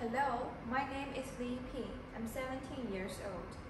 Hello, my name is Li Ping. I'm 17 years old.